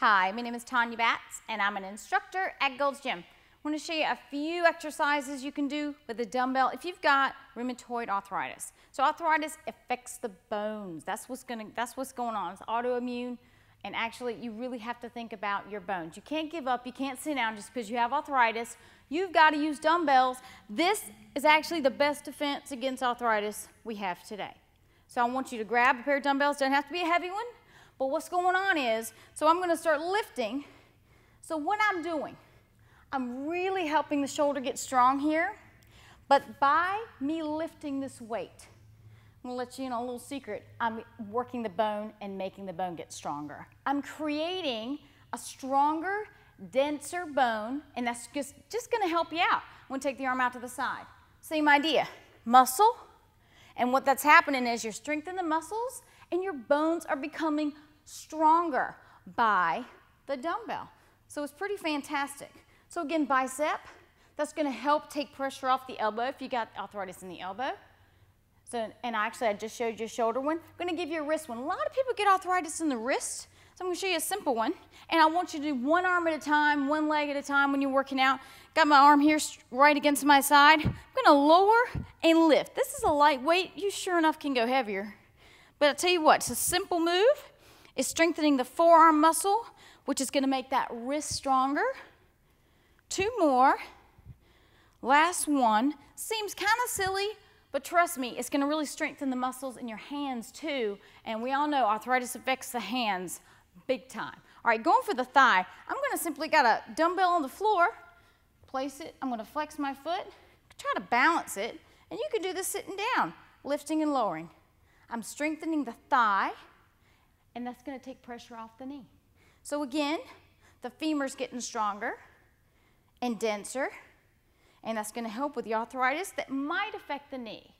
Hi, my name is Tanya Batts and I'm an instructor at Gold's Gym. I want to show you a few exercises you can do with a dumbbell if you've got rheumatoid arthritis. So arthritis affects the bones. That's what's going that's what's going on. It's autoimmune and actually you really have to think about your bones. You can't give up, you can't sit down just because you have arthritis. You've got to use dumbbells. This is actually the best defense against arthritis we have today. So I want you to grab a pair of dumbbells. Doesn't have to be a heavy one, but what's going on is, so I'm going to start lifting. So what I'm doing, I'm really helping the shoulder get strong here, but by me lifting this weight, I'm gonna let you in on a little secret. I'm working the bone and making the bone get stronger. I'm creating a stronger, denser bone, and that's just, just gonna help you out. I'm gonna take the arm out to the side. Same idea, muscle, and what that's happening is you're strengthening the muscles and your bones are becoming stronger by the dumbbell. So it's pretty fantastic. So again, bicep, that's gonna help take pressure off the elbow if you got arthritis in the elbow. So, and actually I just showed you a shoulder one. I'm gonna give you a wrist one. A lot of people get arthritis in the wrist. So I'm gonna show you a simple one. And I want you to do one arm at a time, one leg at a time when you're working out. Got my arm here right against my side. I'm gonna lower and lift. This is a lightweight. You sure enough can go heavier. But I'll tell you what, it's a simple move. It's strengthening the forearm muscle, which is gonna make that wrist stronger. Two more. Last one. Seems kind of silly, but trust me, it's gonna really strengthen the muscles in your hands too. And we all know arthritis affects the hands big time. All right, going for the thigh, I'm gonna simply got a dumbbell on the floor, place it, I'm gonna flex my foot, try to balance it, and you can do this sitting down, lifting and lowering. I'm strengthening the thigh, and that's gonna take pressure off the knee. So again, the femur's getting stronger and denser, and that's gonna help with the arthritis that might affect the knee.